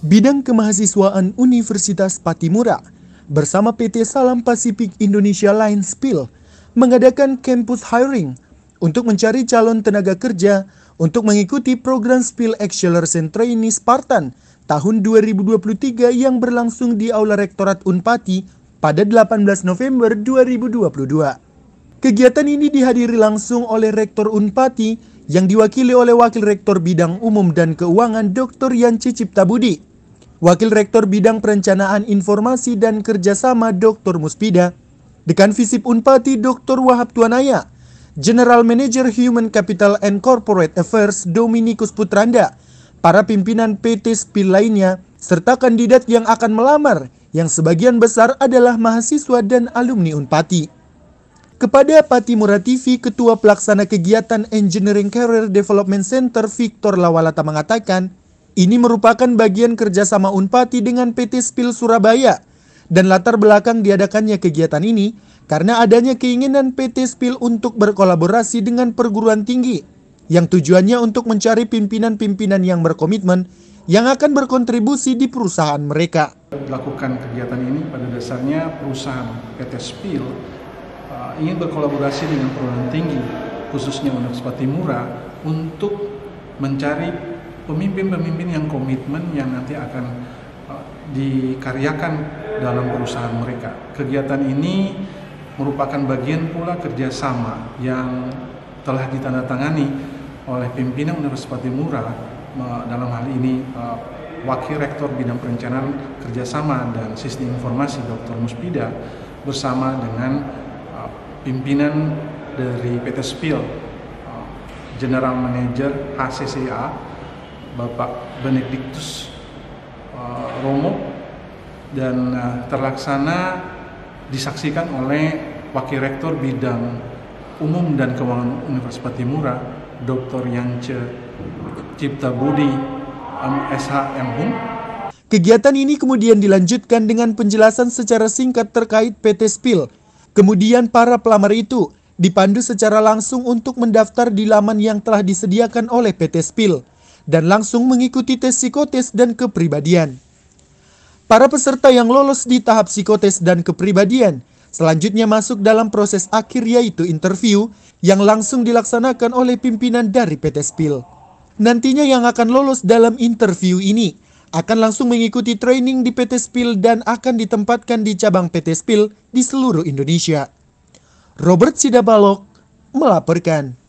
Bidang Kemahasiswaan Universitas Patimura bersama PT Salam Pasifik Indonesia Line Spill mengadakan campus hiring untuk mencari calon tenaga kerja untuk mengikuti program Spill Acceleration Trainee Spartan tahun 2023 yang berlangsung di Aula Rektorat Unpati pada 18 November 2022. Kegiatan ini dihadiri langsung oleh Rektor Unpati yang diwakili oleh Wakil Rektor Bidang Umum dan Keuangan Dr. Yanci Ciptabudi Wakil Rektor Bidang Perencanaan Informasi dan Kerjasama Dr. Muspida, Dekan Visip Unpati Dr. Wahab Tuanaya, General Manager Human Capital and Corporate Affairs Dominikus Putranda, para pimpinan PT Spil lainnya, serta kandidat yang akan melamar yang sebagian besar adalah mahasiswa dan alumni Unpati. Kepada Pati Mura TV, Ketua Pelaksana Kegiatan Engineering Career Development Center Victor Lawalata mengatakan, ini merupakan bagian kerjasama Unpati dengan PT Spil Surabaya dan latar belakang diadakannya kegiatan ini karena adanya keinginan PT Spil untuk berkolaborasi dengan perguruan tinggi yang tujuannya untuk mencari pimpinan-pimpinan yang berkomitmen yang akan berkontribusi di perusahaan mereka. Lakukan kegiatan ini pada dasarnya perusahaan PT Spil uh, ingin berkolaborasi dengan perguruan tinggi khususnya Universitas Timura untuk mencari pemimpin-pemimpin yang komitmen yang nanti akan uh, dikaryakan dalam perusahaan mereka. Kegiatan ini merupakan bagian pula kerjasama yang telah ditandatangani oleh pimpinan Universitas Patimura dalam hal ini uh, Wakil Rektor Bidang Perencanaan Kerjasama dan Sistem Informasi Dr. Muspida bersama dengan uh, pimpinan dari PT Spil, General Manager HCCA Bapak Benediktus uh, Romo dan uh, terlaksana disaksikan oleh Wakil Rektor Bidang Umum dan Keuangan Universitas Patimura Dr. Yance Cipta Budi SHM Hum. Kegiatan ini kemudian dilanjutkan dengan penjelasan secara singkat terkait PT Spil. Kemudian para pelamar itu dipandu secara langsung untuk mendaftar di laman yang telah disediakan oleh PT Spil dan langsung mengikuti tes psikotes dan kepribadian. Para peserta yang lolos di tahap psikotes dan kepribadian selanjutnya masuk dalam proses akhir yaitu interview yang langsung dilaksanakan oleh pimpinan dari PT Spil. Nantinya yang akan lolos dalam interview ini akan langsung mengikuti training di PT Spil dan akan ditempatkan di cabang PT Spil di seluruh Indonesia. Robert Sidabalok melaporkan.